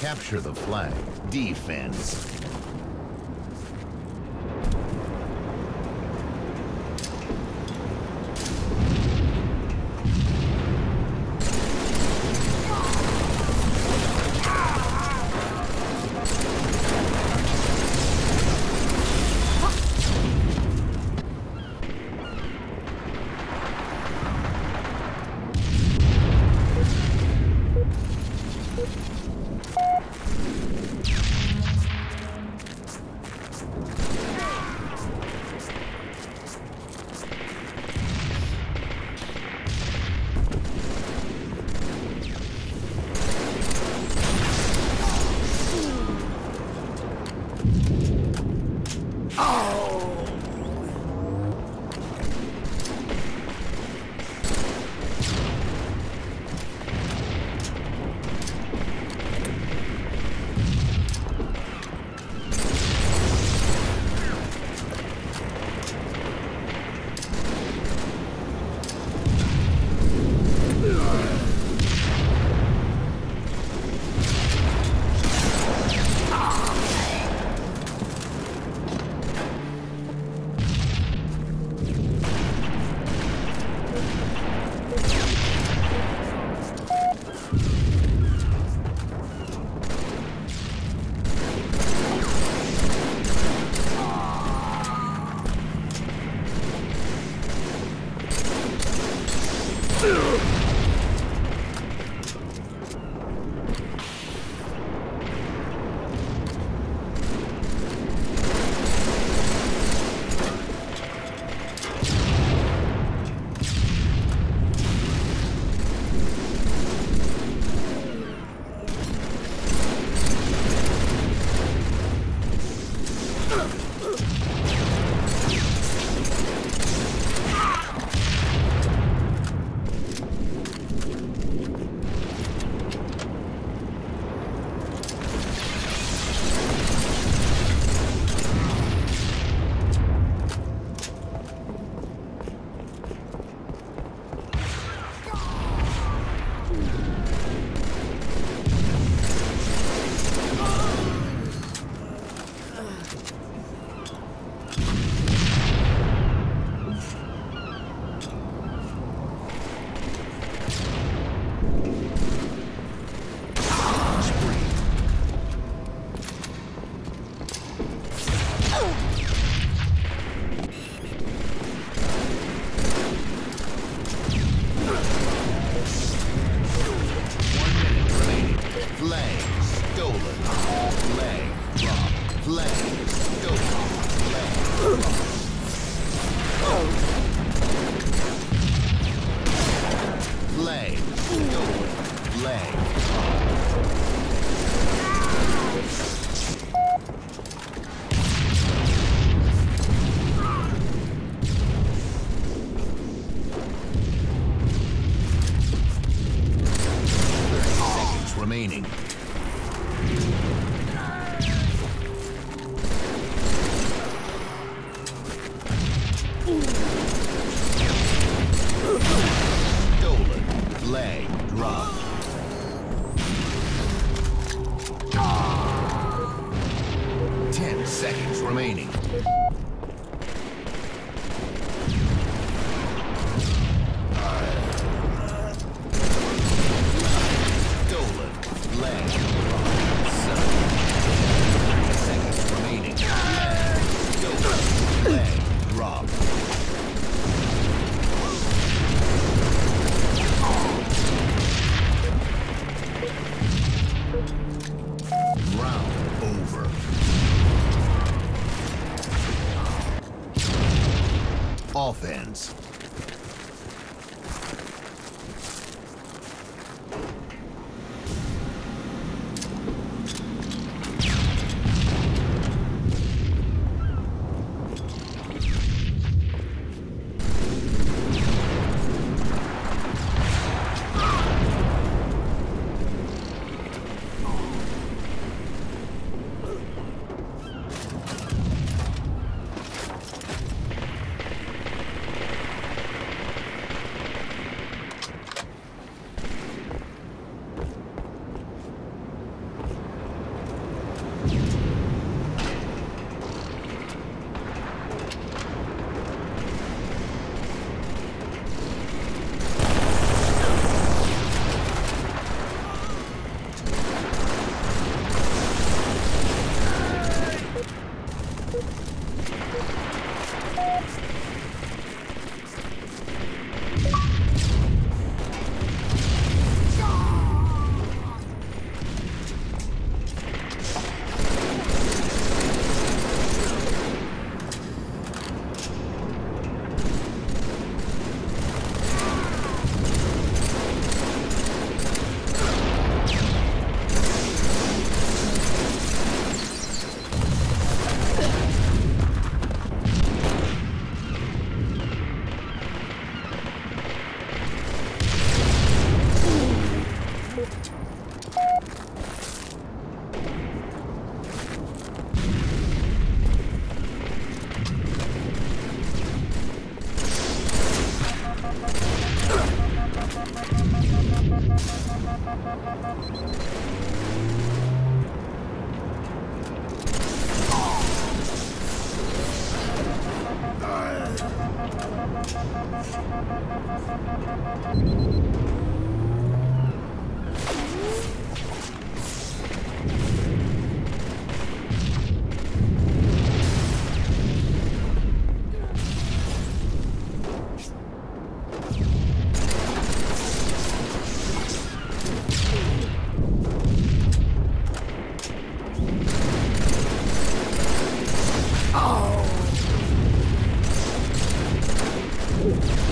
Capture the flag. Defense. Offense. One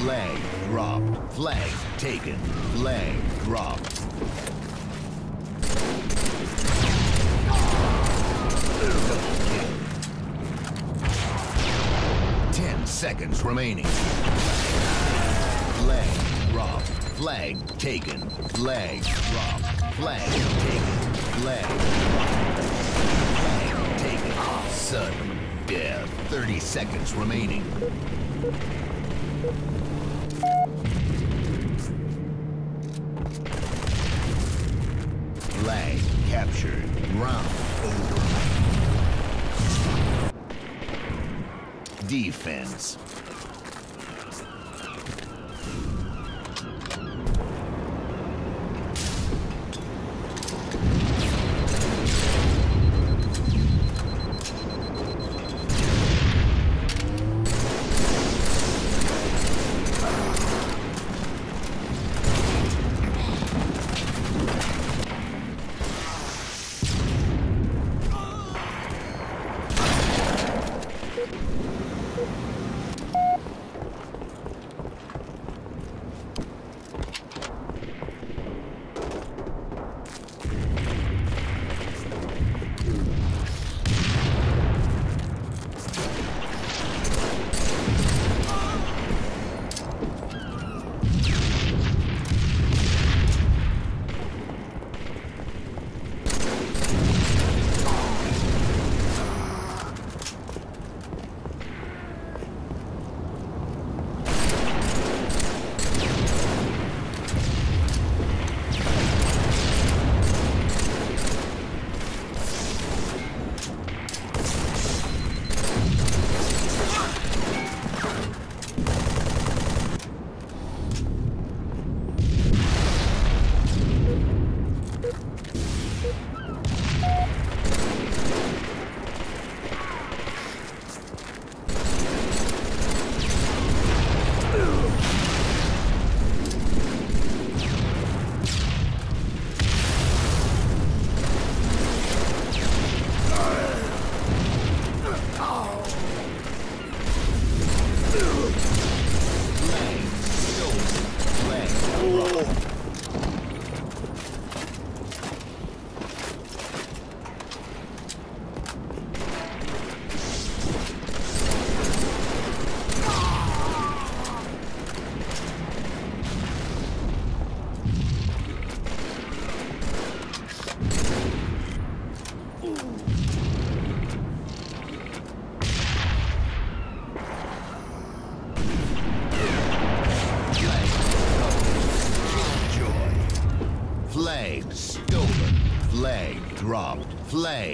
Flag dropped. Flag taken. Flag dropped. Ten seconds remaining. Flag dropped. Flag taken. Flag dropped. Flag taken. Flag Flag taken. Sudden death. 30 seconds remaining. Flag captured. Round over. Defense.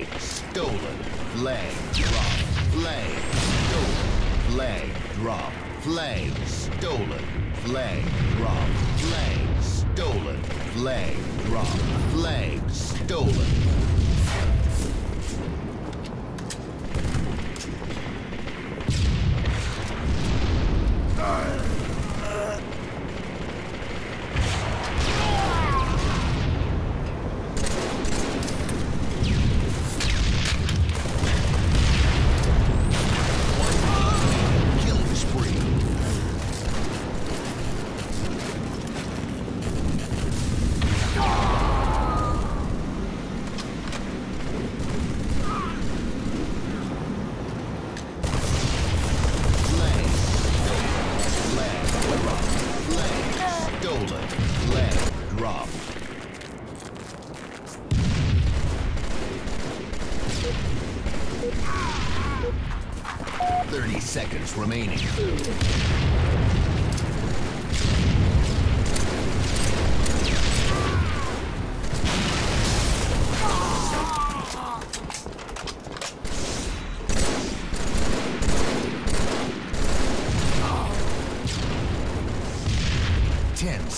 Flag stolen. Flag dropped. Flag stolen. Flag dropped. Flag stolen. Flag dropped. Flag stolen. Flag dropped. Flag stolen.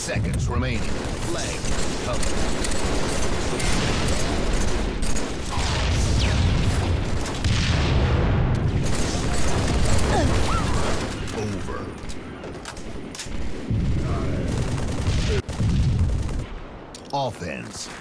Seconds remaining. Flag cover. Over. Offense.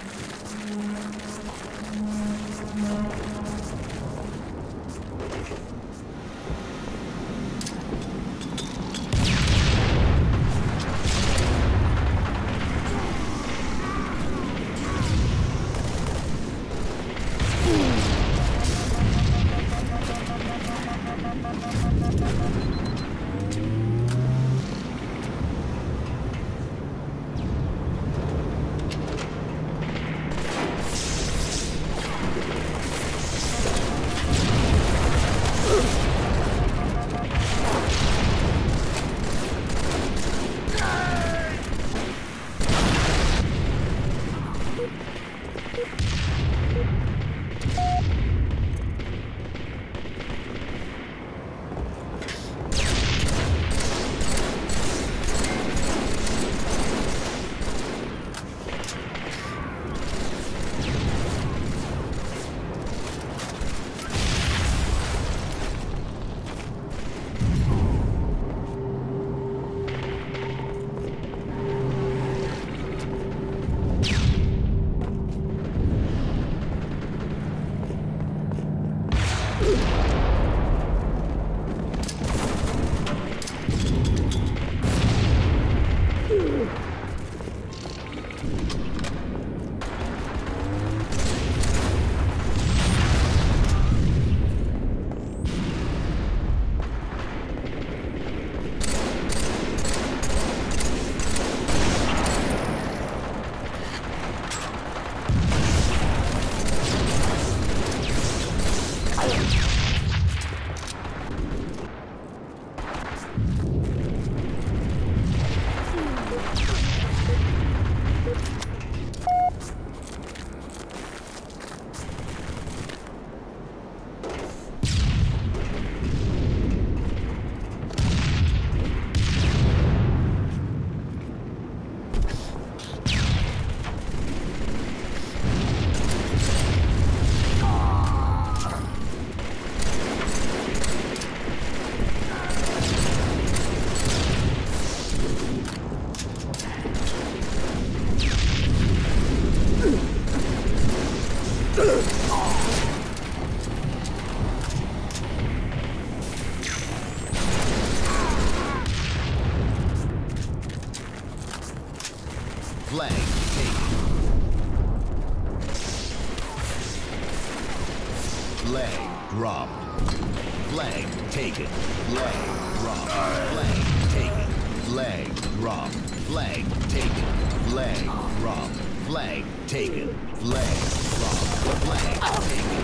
Flag dropped. Flag taken. Flag dropped. Flag taken.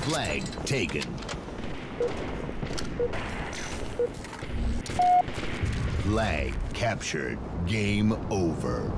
Flag Flag taken. Flag captured. Game over.